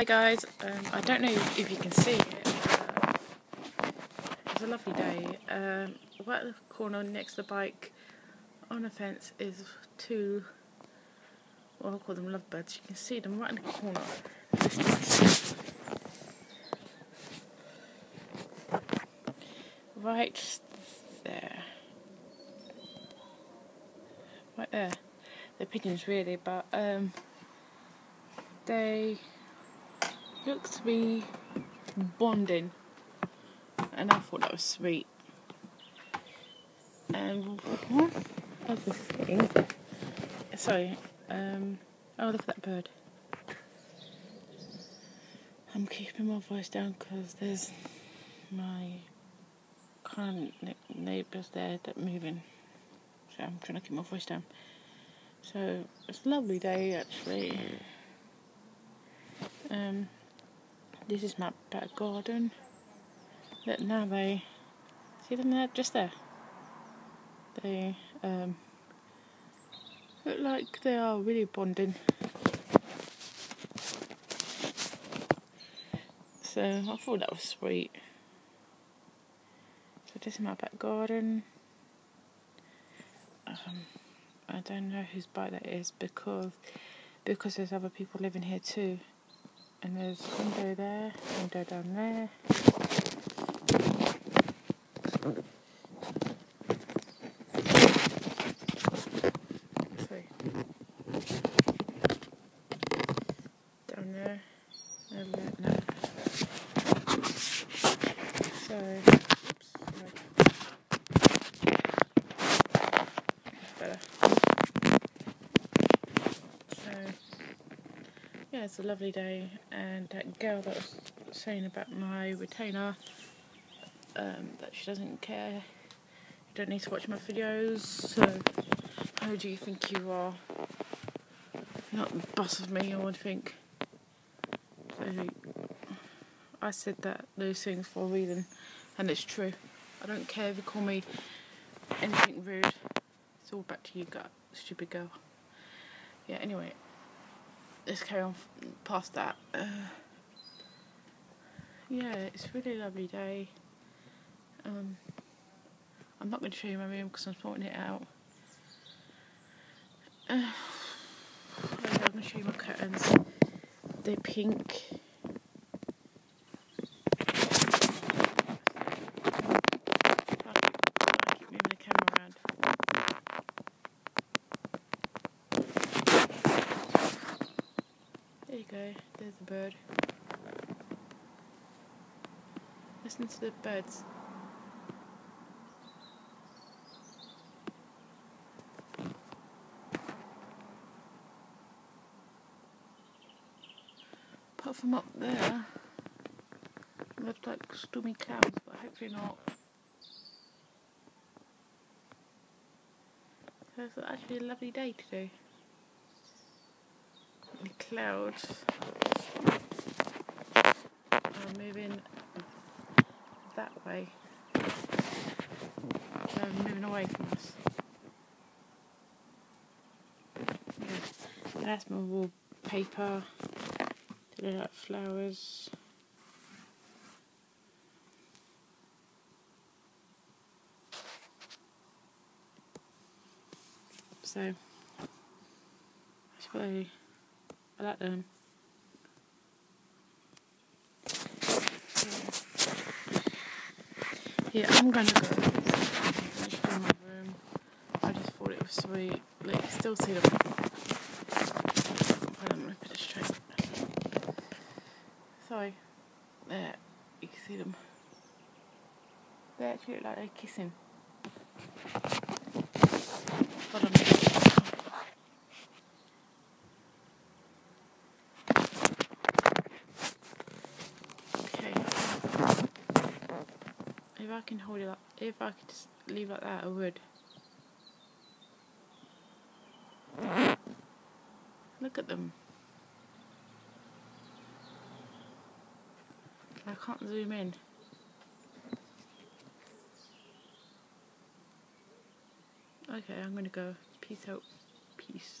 Hi guys, um, I don't know if you can see it. It's a lovely day. Um, right at the corner next to the bike on the fence is two, well I'll call them lovebirds. You can see them right in the corner. Right there. Right there. They're pigeons really, but um, they looks to be bonding and I thought that was sweet. And one other thing, sorry, um, oh look at that bird. I'm keeping my voice down because there's my current neighbours there that are moving, so I'm trying to keep my voice down. So it's a lovely day actually. Um, this is my back garden. Look, now they see them there, just there. They um, look like they are really bonding. So I thought that was sweet. So this is my back garden. Um, I don't know whose bike that is because because there's other people living here too. And there's window there, window down there. Sorry. Down there. And there, no. So, oops, better. So, yeah, it's a lovely day, and that girl that was saying about my retainer, um, that she doesn't care, you don't need to watch my videos, so how do you think you are? Not the boss of me or anything. So, I said that those things for a reason, and it's true. I don't care if you call me anything rude. It's all back to you, gut, stupid girl. Yeah, anyway let's carry on past that. Uh, yeah, it's really lovely day. Um, I'm not going to show you my room because I'm sorting it out. Uh, I'm going to show you my curtains. They're pink. Go, there's a bird. Listen to the birds. Apart from up there, looks like stormy clouds, but hopefully not. So it's actually a lovely day today the clouds are moving that way. They're moving away from us. Yeah. That's my wallpaper. They look like flowers. So, that's what I like them. Yeah, I'm gonna go. In my room. I just thought it was sweet. Like, you still see them. Hold on, let me put it straight. Sorry. There, you can see them. They actually look like they're kissing. Hold on. If I can hold it up, if I could just leave like that, I would. Look at them. I can't zoom in. Okay, I'm gonna go. Peace out. Peace.